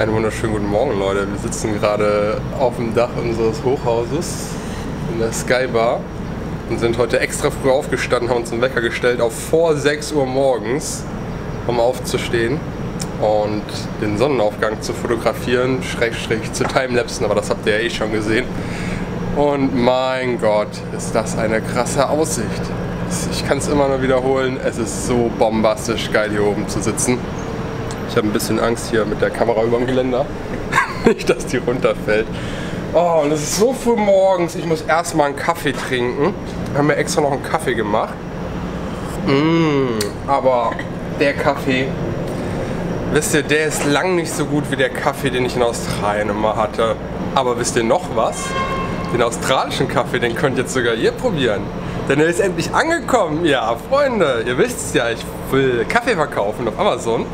Einen wunderschönen guten Morgen, Leute. Wir sitzen gerade auf dem Dach unseres Hochhauses in der Skybar und sind heute extra früh aufgestanden, haben uns einen Wecker gestellt auf vor 6 Uhr morgens, um aufzustehen und den Sonnenaufgang zu fotografieren, schrägstrich zu timelapsen, aber das habt ihr ja eh schon gesehen. Und mein Gott, ist das eine krasse Aussicht. Ich kann es immer nur wiederholen, es ist so bombastisch geil hier oben zu sitzen. Ich habe ein bisschen Angst hier mit der Kamera über dem Geländer. Nicht, dass die runterfällt. Oh, und es ist so früh morgens. Ich muss erstmal einen Kaffee trinken. Wir haben mir extra noch einen Kaffee gemacht. Mmh, aber der Kaffee, wisst ihr, der ist lang nicht so gut wie der Kaffee, den ich in Australien immer hatte. Aber wisst ihr noch was? Den australischen Kaffee, den könnt jetzt sogar ihr probieren. Denn er ist endlich angekommen. Ja, Freunde, ihr wisst es ja, ich will Kaffee verkaufen auf Amazon.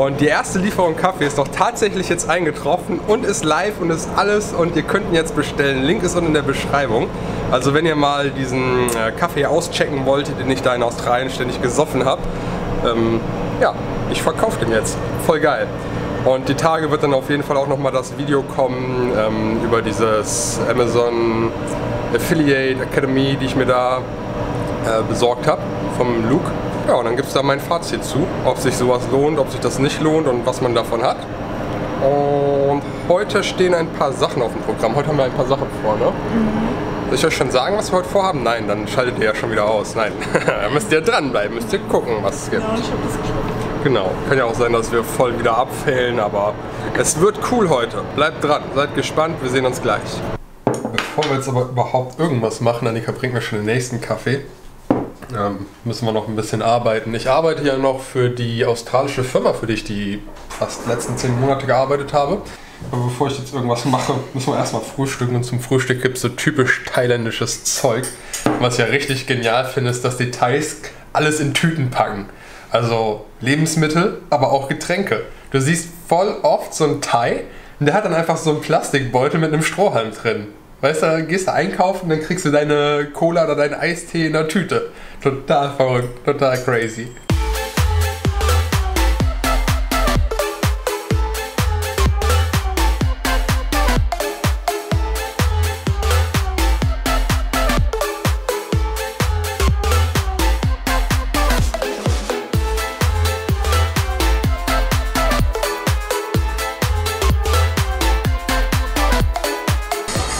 Und die erste Lieferung Kaffee ist doch tatsächlich jetzt eingetroffen und ist live und ist alles und ihr könnt ihn jetzt bestellen. Link ist unten in der Beschreibung. Also wenn ihr mal diesen äh, Kaffee auschecken wollt, den ich da in Australien ständig gesoffen habe, ähm, ja, ich verkaufe den jetzt. Voll geil. Und die Tage wird dann auf jeden Fall auch nochmal das Video kommen ähm, über dieses Amazon Affiliate Academy, die ich mir da äh, besorgt habe vom Luke. Ja, und dann gibt es da mein Fazit zu, ob sich sowas lohnt, ob sich das nicht lohnt und was man davon hat. Und heute stehen ein paar Sachen auf dem Programm. Heute haben wir ein paar Sachen vor, ne? Mhm. Soll ich euch schon sagen, was wir heute vorhaben? Nein, dann schaltet ihr ja schon wieder aus. Nein, da müsst ihr dranbleiben, müsst ihr gucken, was es gibt. Ja, ich hab das geschafft. Genau, kann ja auch sein, dass wir voll wieder abfällen, aber es wird cool heute. Bleibt dran, seid gespannt, wir sehen uns gleich. Bevor wir jetzt aber überhaupt irgendwas machen, Annika bringt mir schon den nächsten Kaffee ähm, müssen wir noch ein bisschen arbeiten. Ich arbeite ja noch für die australische Firma, für die ich die fast letzten zehn Monate gearbeitet habe. Aber bevor ich jetzt irgendwas mache, müssen wir erstmal frühstücken. Und zum Frühstück gibt es so typisch thailändisches Zeug. Was ich ja richtig genial finde, ist, dass die Thais alles in Tüten packen. Also Lebensmittel, aber auch Getränke. Du siehst voll oft so einen Thai, und der hat dann einfach so einen Plastikbeutel mit einem Strohhalm drin. Weißt du, gehst du einkaufen, dann kriegst du deine Cola oder deinen Eistee in der Tüte. Total verrückt, total crazy.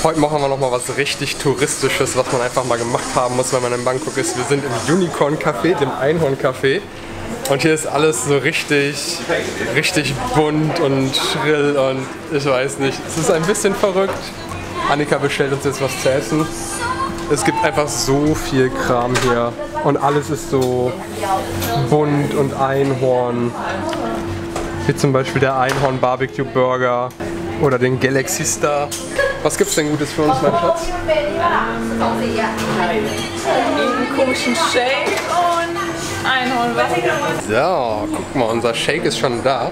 Heute machen wir noch mal was richtig Touristisches, was man einfach mal gemacht haben muss, wenn man in Bangkok ist. Wir sind im Unicorn Café, dem Einhorn Café. Und hier ist alles so richtig, richtig bunt und schrill und ich weiß nicht. Es ist ein bisschen verrückt. Annika bestellt uns jetzt was zu essen. Es gibt einfach so viel Kram hier und alles ist so bunt und Einhorn. Wie zum Beispiel der Einhorn Barbecue Burger oder den Galaxy Star. Was gibt's denn Gutes für uns, mein Schatz? Einen komischen Shake und Einhornwasser. So, guck mal, unser Shake ist schon da.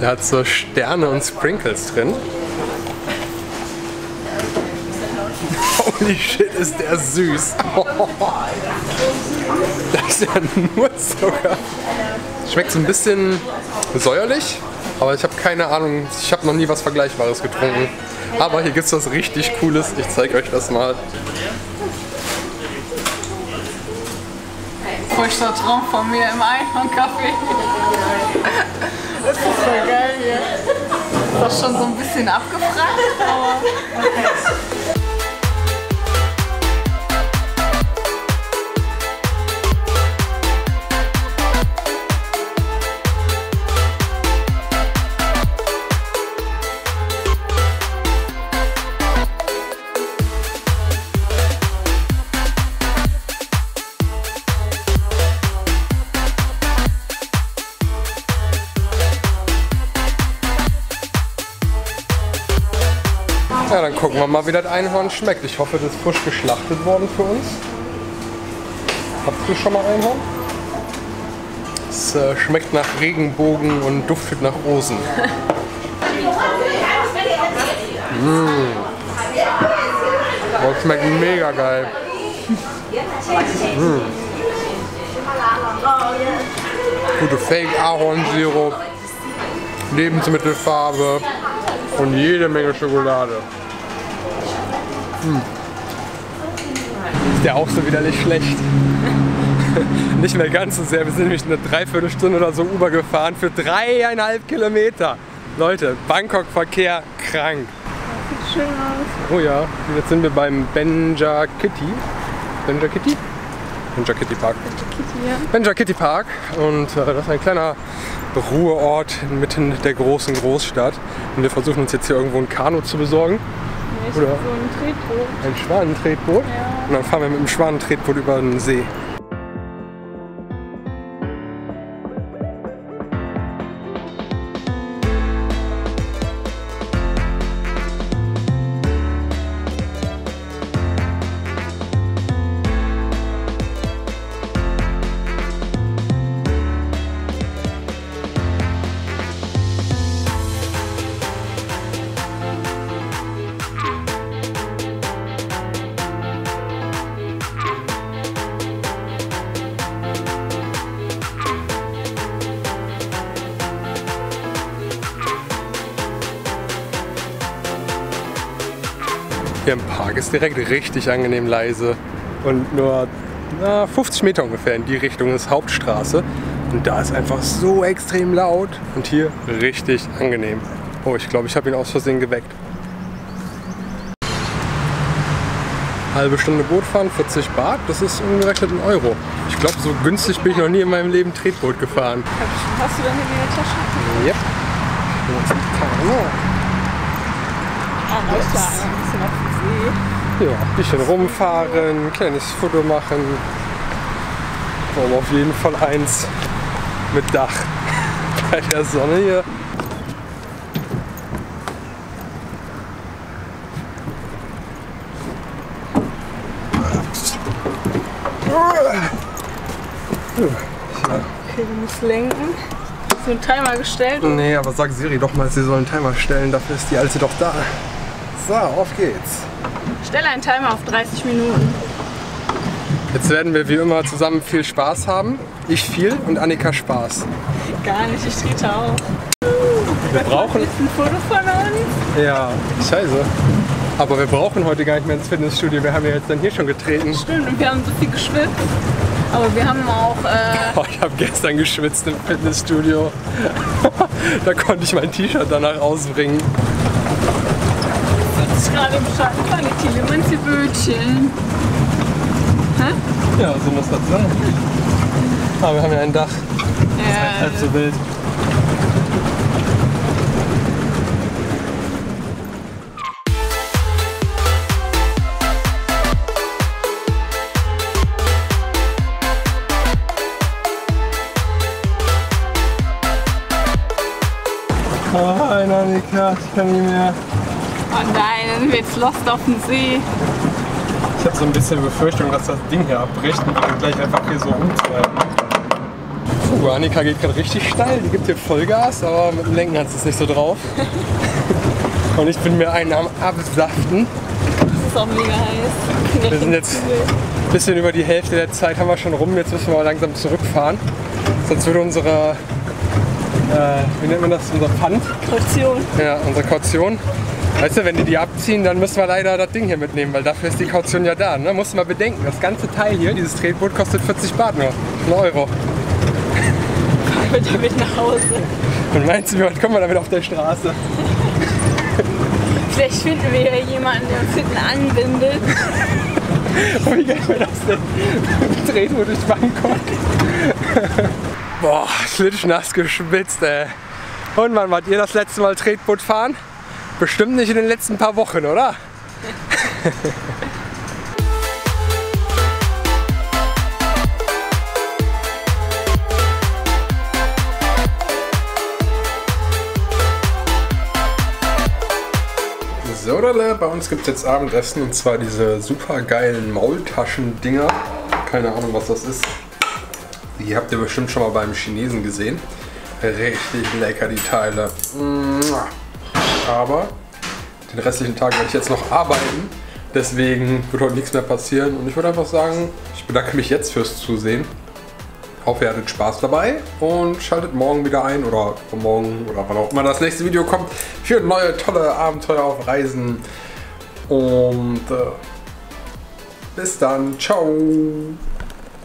Der hat so Sterne und Sprinkles drin. Holy shit, ist der süß. Das ist ja nur Zucker. Schmeckt so ein bisschen säuerlich, aber ich habe keine Ahnung, ich habe noch nie was Vergleichbares getrunken. Aber hier gibt es was richtig Cooles. Ich zeige euch das mal. Furchtbar Traum von mir im Einhorn-Café. Das ist so geil hier. Das ist schon so ein bisschen abgefragt, aber Ja, dann gucken wir mal, wie das Einhorn schmeckt. Ich hoffe, das ist frisch geschlachtet worden für uns. Habt ihr schon mal Einhorn? Es äh, schmeckt nach Regenbogen und duftet nach Rosen. mmh. Das schmeckt mega geil. Mmh. Gute Fake-Ahornsirup. Lebensmittelfarbe und jede Menge Schokolade. Hm. Ist der auch so widerlich schlecht? Nicht mehr ganz so sehr. Wir sind nämlich eine Dreiviertelstunde oder so Uber gefahren für dreieinhalb Kilometer. Leute, Bangkok-Verkehr krank. Sieht schön aus. Oh ja, jetzt sind wir beim Benja Kitty. Benja Kitty? Benja Kitty Park. Kitty, ja. Benja Kitty Park und äh, das ist ein kleiner Ruheort inmitten der großen Großstadt. Und wir versuchen uns jetzt hier irgendwo ein Kanu zu besorgen. Oder? so ein Tretboot. Ein Schwanentretboot. Ja. Und dann fahren wir mit dem Schwanentretboot über den See. Hier im Park ist direkt richtig angenehm leise und nur na, 50 Meter ungefähr in die Richtung ist Hauptstraße. Und da ist einfach so extrem laut und hier richtig angenehm. Oh, ich glaube, ich habe ihn aus Versehen geweckt. Halbe Stunde Boot fahren, 40 Baht, das ist umgerechnet ein Euro. Ich glaube, so günstig bin ich noch nie in meinem Leben Tretboot gefahren. Hast du Handy in der Tasche? Yep. Ah, alles klar. Ein bisschen auf dem See. Ja, ein bisschen rumfahren, ein kleines Foto machen. Aber auf jeden Fall eins mit Dach. Bei der Sonne hier. Okay, du musst lenken. Hast du einen Timer gestellt? Nee, aber sag Siri doch mal, sie soll einen Timer stellen, dafür ist die Alte doch da. So, auf geht's. Stell einen Timer auf 30 Minuten. Jetzt werden wir wie immer zusammen viel Spaß haben. Ich viel und Annika Spaß. Gar nicht, ich trete auf. Wir brauchen. Ist ein Foto von uns? Ja, scheiße. Aber wir brauchen heute gar nicht mehr ins Fitnessstudio. Wir haben ja jetzt dann hier schon getreten. Stimmt, und wir haben so viel geschwitzt. Aber wir haben auch, äh, Oh, ich habe gestern geschwitzt im Fitnessstudio. da konnte ich mein T-Shirt danach ausbringen. 40 Grad im Schatten, kleine Tillemanns Bötchen. Ja, so muss das sein. Aber wir haben ja ein Dach. Ja, Halb so wild. Oh, nein, Annika, ich kann nicht mehr. Oh nein, jetzt lost auf dem See. Ich habe so ein bisschen Befürchtung, dass das Ding hier abbricht und wir dann gleich einfach hier so rumtreiben. Puh, Annika geht gerade richtig steil. Die gibt hier Vollgas, aber mit dem Lenken hat sie es nicht so drauf. und ich bin mir einen am Absaften. Das ist auch mega heiß. Wir sind jetzt ein bisschen über die Hälfte der Zeit haben wir schon rum. Jetzt müssen wir mal langsam zurückfahren. Sonst würde unsere, äh, wie nennt man das, unser Pfand, Kaution. ja, unsere Kaution. Weißt du, wenn die die abziehen, dann müssen wir leider das Ding hier mitnehmen, weil dafür ist die Kaution ja da. Ne? Musst du mal bedenken, das ganze Teil hier, dieses Tretboot, kostet 40 Baht nur. Ein Euro. Fahren wir damit nach Hause. Und meinst du, wie weit kommen wir damit auf der Straße? Vielleicht finden wir ja jemanden, der uns hinten anbindet. Oh, wie geil wäre das denn? Tretboot durch Bangkok. Boah, schlitschnass geschwitzt, ey. Und wann wart ihr das letzte Mal Tretboot fahren? Bestimmt nicht in den letzten paar Wochen, oder? So, bei uns gibt es jetzt Abendessen und zwar diese super geilen Maultaschen-Dinger. Keine Ahnung, was das ist. Die habt ihr bestimmt schon mal beim Chinesen gesehen. Richtig lecker, die Teile. Mua. Aber den restlichen Tag werde ich jetzt noch arbeiten. Deswegen wird heute nichts mehr passieren. Und ich würde einfach sagen, ich bedanke mich jetzt fürs Zusehen. hoffe, ihr hattet Spaß dabei und schaltet morgen wieder ein oder morgen oder wann auch immer das nächste Video kommt für neue tolle Abenteuer auf Reisen. Und äh, bis dann. Ciao.